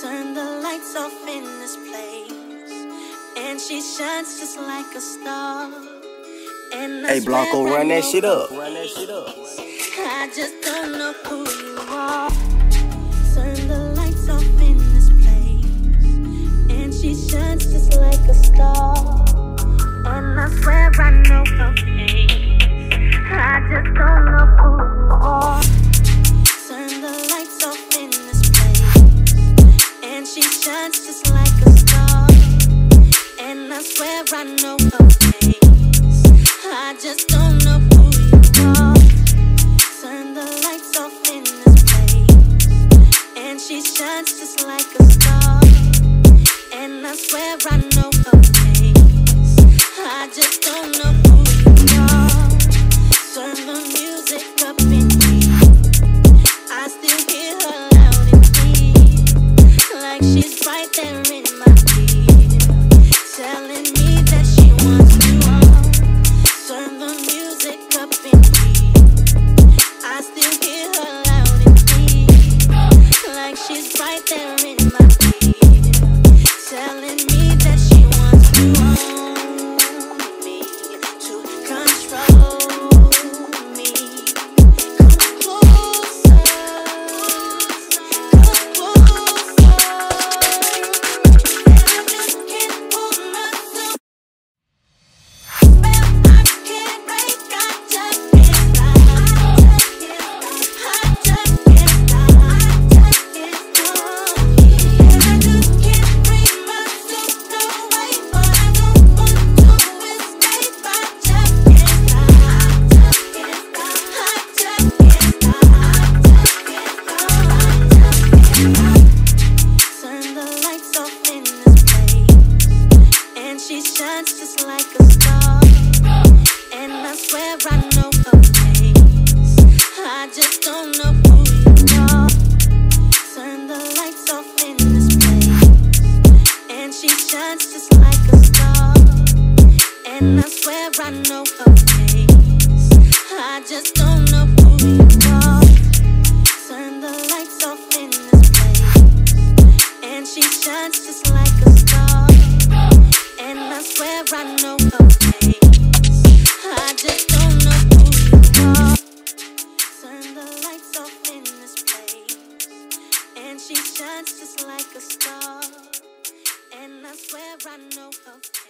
Turn the lights off in this place, and she shines just like a star. And Hey Blanco, run that shit up. Run that shit up. I just don't know who you are. She shines just like a star. And I swear I know her face. I just don't know who you are. Turn the lights off in this place, and she shines just like a star. And I swear I know her face. Shines just like a star. And I swear I know her face. I just don't know who you are. Turn the lights off in this place, and she shines just like a star. And I swear I know her face. I just don't know just like a star. And I swear I know her.